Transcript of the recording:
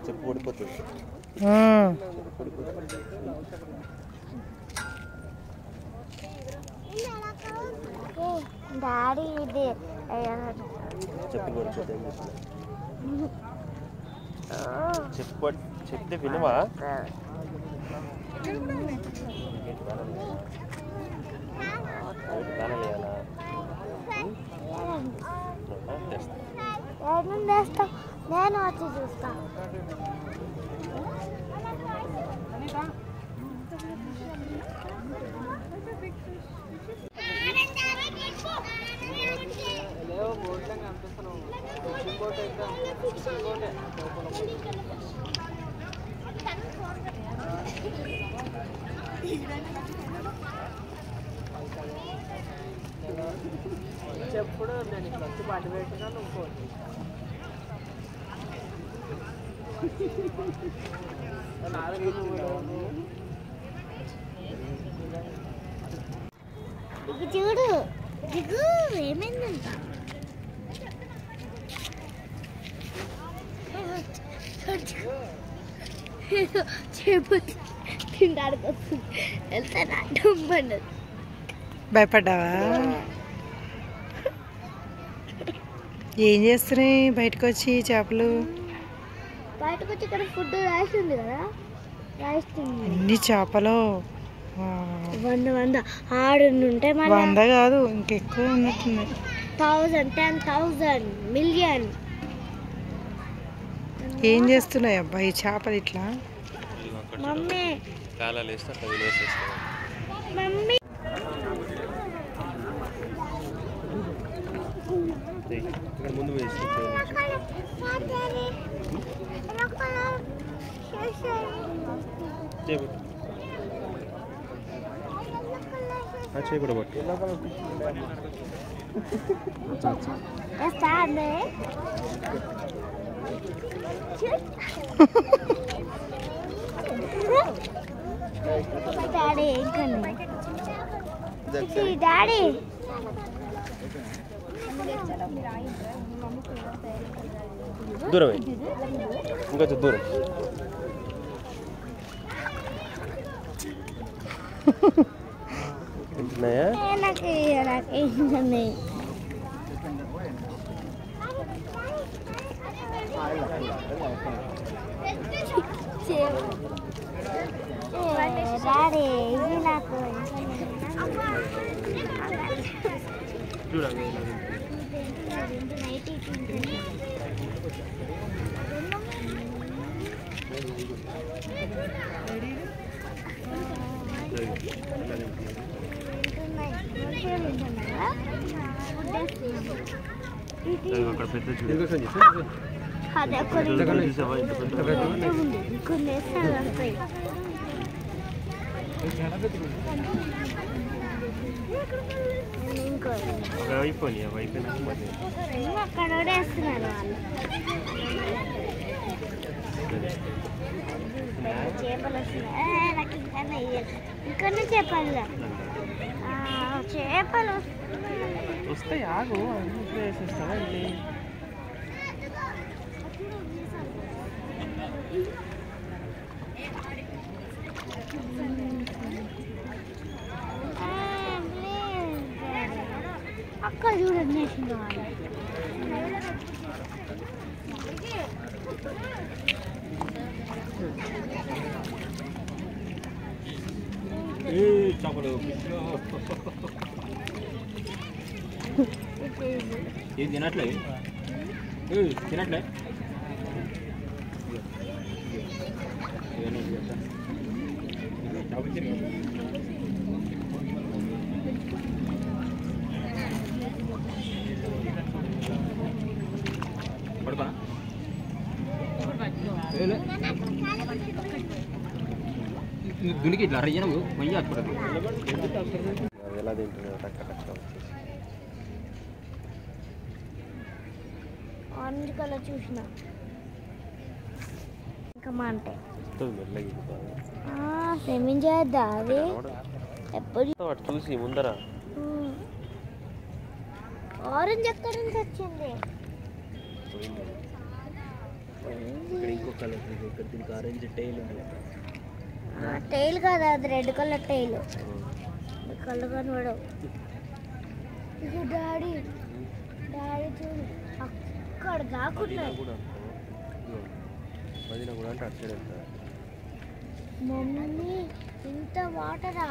చెప్పు ఊడిపోతుంది డాడీ ఇది చెప్పు ఊడిపోతే ఏం చేస్తుంది చెప్పు చెప్తే వినవా దానం నేను చేస్తాం నేను వచ్చి చూస్తా. చెప్పుడు నేను ఇక్కడ వచ్చి పెట్టినా నువ్వు ఫోన్ ఇది చూడు. దిగు ఏమైందంట? చెప్పు. తింటాడుకు వస్తుంది. వెళ్తే అడ్డం పండదు భయపడ్డావా? ఏం చేస్తున్నాయి? బయటకు వచ్చి చేపలు? బయటకు వచ్చి ఇక్కడ ఫుడ్ రాసింది కదా? రాయిస్తుంది. ఎన్ని చేపలు? వంద వంద. ఆడు ఉంటే మన వంద కాదు ఇంకెక్కువ ఉన్నట్టుంది. Thousand ten thousand million. ఏం చేస్తున్నాయి అబ్బాయి చేపలు ఇట్లా? మమ్మీ. కాలాలు వేస్తే टेबल अच्छा बड़ा बट अच्छा अच्छा ऐसा है दूर भाई इनका तो दूर इतना है Daddy, you're not going. అక్కడ పెద్ద చూడు అదే కొన్ని చూసావా ఇంత పెద్ద కొన్ని వేస్తారు ఇంకో మళ్ళీ అక్కడ వేస్తున్నారు వాళ్ళు చేపలు వస్తున్నాయి నాకు ఇంకా నెయ్యాలి చేపలు ఆ, చేపలు వస్తున్నాయి. వస్తాయి ఆగు అన్ని అక్కడ చూడండి వేసింది వాళ్ళు చేపలు ఏం తినట్లే తినట్లే పడుకోనా దునికి ఇట్లా రయ్య నువ్వు మయ్య ఎలా తింటున్నావు టక్క టక్క వచ్చేసి. ఆరెంజ్ కలర్ చూసిన. ఇంకా మా అంటే. స్విమ్మింగ్ చేద్దా అది? ఎప్పుడు వాటి చూసి ముందర. ఆరెంజ్ ఎక్కడి నుంచి వచ్చింది. ఇక్కడ ఇంకో కలర్ ఇక్కడ దీనికి ఆరెంజ్ టైల్ ఉంది. టైల్ కాదు అది రెడ్ కలర్ టైల్. కళ్ళు కనబడవు. ఇది డాడీ. డాడీ చూడు అక్కడ వెళ్తారు మమ్మీ ఇంత వాటరా?